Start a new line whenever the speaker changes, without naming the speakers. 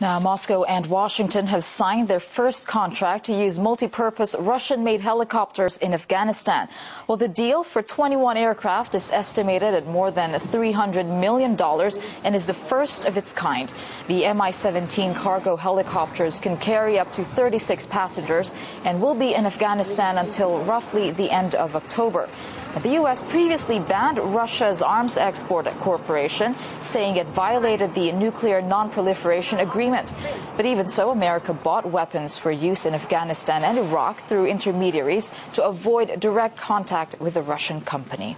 Now, Moscow and Washington have signed their first contract to use multi-purpose Russian-made helicopters in Afghanistan. Well, the deal for 21 aircraft is estimated at more than $300 million and is the first of its kind. The Mi-17 cargo helicopters can carry up to 36 passengers and will be in Afghanistan until roughly the end of October. The U.S. previously banned Russia's Arms Export Corporation, saying it violated the Nuclear Non-Proliferation Agreement. But even so, America bought weapons for use in Afghanistan and Iraq through intermediaries to avoid direct contact with the Russian company.